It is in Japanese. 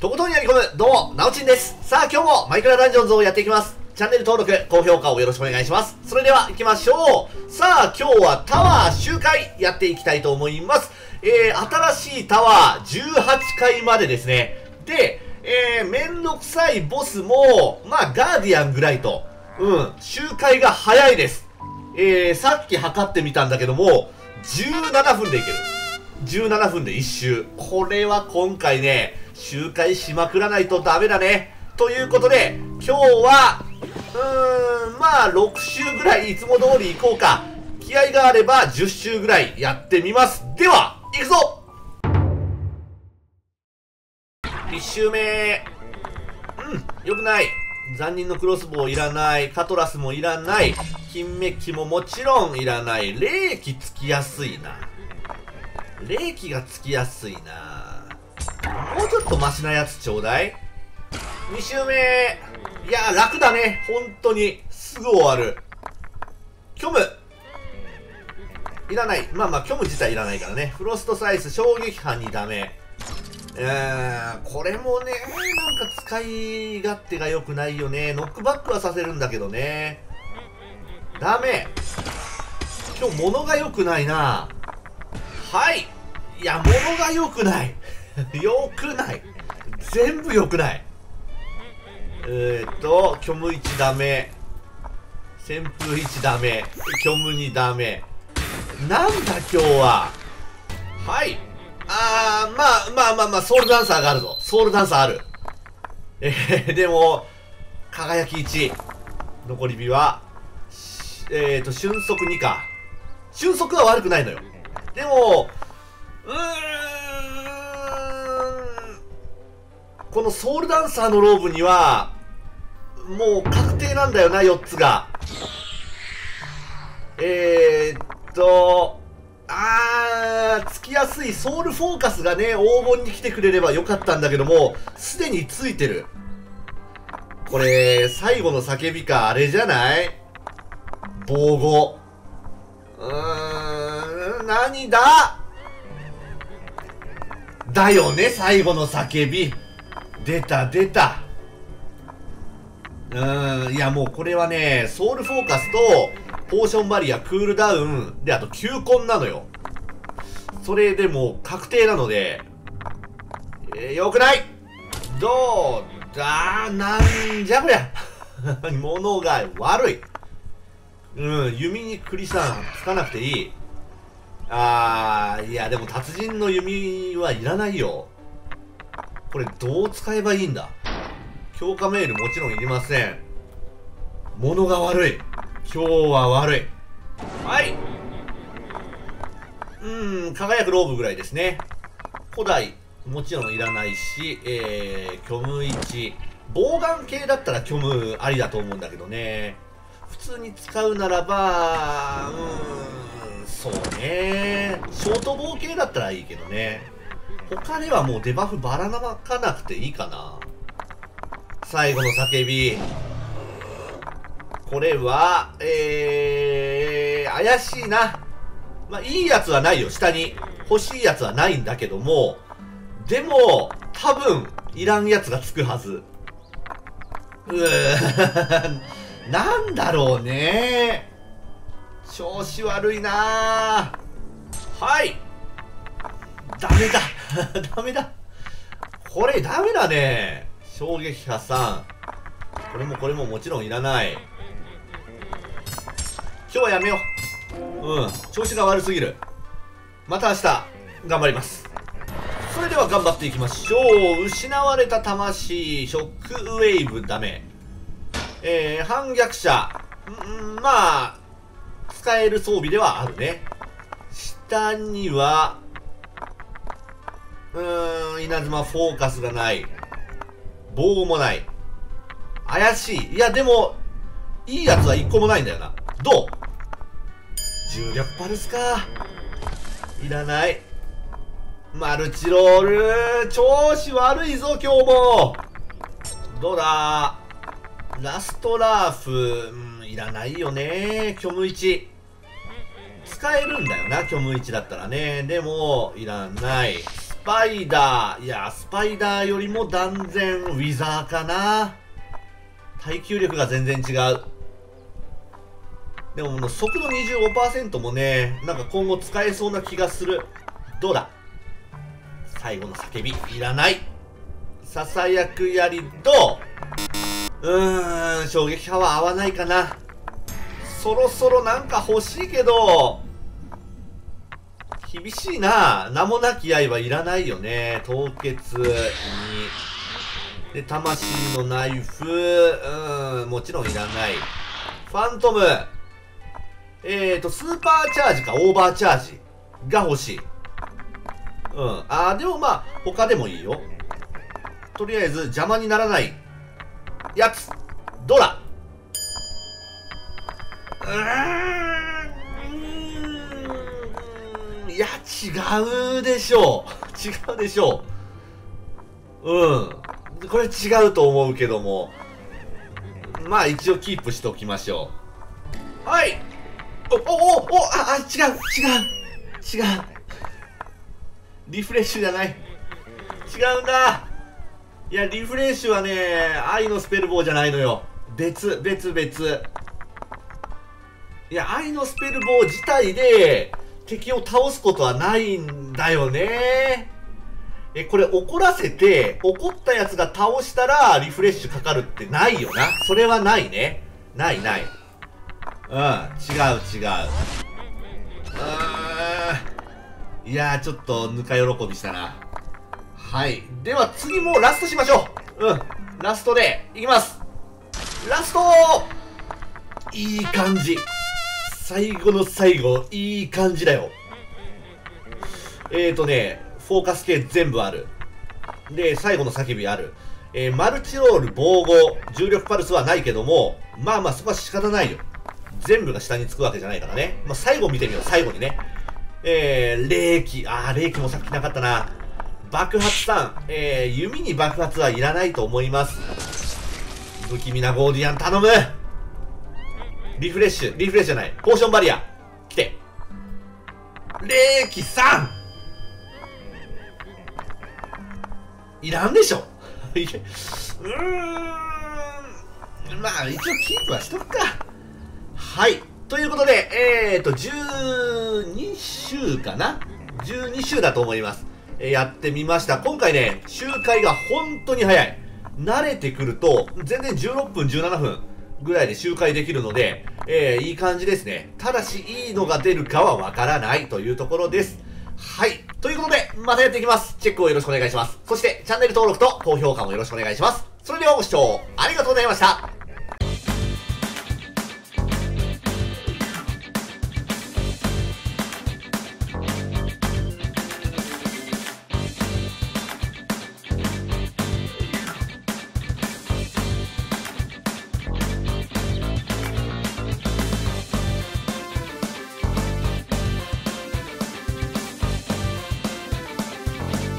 とことんやり込む、どうも、なおちんです。さあ、今日もマイクラダンジョンズをやっていきます。チャンネル登録、高評価をよろしくお願いします。それでは行きましょう。さあ、今日はタワー周回やっていきたいと思います。えー、新しいタワー18回までですね。で、えー、めんどくさいボスも、まあ、ガーディアンぐらいと、うん、周回が早いです。えー、さっき測ってみたんだけども、17分でいける。17分で1周。これは今回ね、周回しまくらないとダメだね。ということで、今日は、うーん、まあ、6周ぐらいいつも通り行こうか。気合があれば10周ぐらいやってみます。では、行くぞ !1 周目。うん、よくない。残忍のクロスボウいらない。カトラスもいらない。金メッキももちろんいらない。霊気つきやすいな。霊気がつきやすいな。もうちょっとマシなやつちょうだい。2周目。いや、楽だね。本当に。すぐ終わる。虚無。いらない。まあまあ、虚無自体いらないからね。フロストサイス、衝撃波にダメ。えー、これもね、なんか使い勝手が良くないよね。ノックバックはさせるんだけどね。ダメ。今日物が良くないな。はい。いや、物が良くない。良くない。全部良くない。え、っと、虚無1ダメ。旋風1ダメ。虚無2ダメ。なんだ今日は。はい。あー、まあまあまあまあ、ソウルダンサーがあるぞ。ソウルダンサーある。えー、でも、輝き1。残り火は、えーと、俊足2か。俊足は悪くないのよ。でも、うーん、このソウルダンサーのローブには、もう確定なんだよな、4つが。えーっと、あー、つきやすいソウルフォーカスがね、黄金に来てくれればよかったんだけども、すでについてる。これ、最後の叫びか、あれじゃない？防護。うーん、何だ？だよね、最後の叫び。出た、出た。うーん、いやもうこれはね、ソウルフォーカスと、ポーションバリア、クールダウン、で、あと球根なのよ。それでもう確定なので、えー、よくないどうだ？なんじゃこりゃ 物が悪い。うん、弓に栗さんつかなくていい。あー、いやでも達人の弓はいらないよ。これどう使えばいいんだ？強化メールもちろんいりません。物が悪い。今日は悪い。はい。うーん、輝くローブぐらいですね。古代、もちろんいらないし、えー、虚無1。防眼系だったら虚無ありだと思うんだけどね。普通に使うならば、うーん、そうね。ショートボー系だったらいいけどね。他ではもうデバフばらまかなくていいかな。最後の叫び。これは、えー、怪しいな。まあ、いいやつはないよ、下に。欲しいやつはないんだけども、でも、多分、いらんやつがつくはず。うー なんだろうね調子悪いなはいダメだ ダメだこれダメだね衝撃波さん。これもこれももちろんいらない。今日はやめよう。うん。調子が悪すぎる。また明日、頑張ります。それでは頑張っていきましょう。失われた魂、ショックウェーブダメ。えー、反逆者。んまあ、使える装備ではあるね。下には、うーん、稲妻フォーカスがない。棒もない。怪しい。いや、でも、いいやつは一個もないんだよな。どう？重力パルスか。いらない。マルチロール、調子悪いぞ、今日も。どうだ？ラストラーフ、うん、いらないよね。虚無1。使えるんだよな、虚無1だったらね。でも、いらない。スパイダー。いや、スパイダーよりも断然ウィザーかな。耐久力が全然違う。でも、も速度25%もね、なんか今後使えそうな気がする。どうだ？最後の叫び、いらない。ささやくやり、どう？うーん、衝撃波は合わないかな。そろそろなんか欲しいけど、厳しいな。名もなき刃いらないよね。凍結に。で、魂のナイフ。うん、もちろんいらない。ファントム。えーと、スーパーチャージかオーバーチャージが欲しい。うん。あー、でもまあ、他でもいいよ。とりあえず邪魔にならないやつ。どうだうーん。いや、違うでしょう。違うでしょう。うん。これ違うと思うけども。まあ一応キープしておきましょう。はい。お、お、お、お、あ、あ、違う、違う、違う。リフレッシュじゃない。違うんだ。いや、リフレッシュはね、愛のスペル棒じゃないのよ。別、別、別。いや、愛のスペル棒自体で、敵を倒すことはないんだよね。え、これ怒らせて、怒ったやつが倒したらリフレッシュかかるってないよな。それはないね。ないない。うん、違う違う。うーん。いやー、ちょっとぬか喜びしたな。はい。では次もラストしましょう。うん。ラストで、いきます。ラストいい感じ。最後の最後、いい感じだよ。えーとね、フォーカス系全部ある。で、最後の叫びある。えー、マルチロール防護、重力パルスはないけども、まあまあそこは仕方ないよ。全部が下につくわけじゃないからね。まあ最後見てみよう、最後にね。えー、霊気。あー、霊気もさっきなかったな。爆発さん。えー、弓に爆発はいらないと思います。不気味なゴーディアン頼むリフレッシュ、リフレッシュじゃない。ポーションバリア。来て。霊気 3! いらんでしょうーん。まあ、一応キープはしとくか。はい。ということで、えーと、12週かな ?12 週だと思います。えー、やってみました。今回ね、周回が本当に早い。慣れてくると、全然16分、17分。ぐらいで周回できるので、えー、いい感じですね。ただし、いいのが出るかはわからないというところです。はい。ということで、またやっていきます。チェックをよろしくお願いします。そして、チャンネル登録と高評価もよろしくお願いします。それではご視聴ありがとうございました。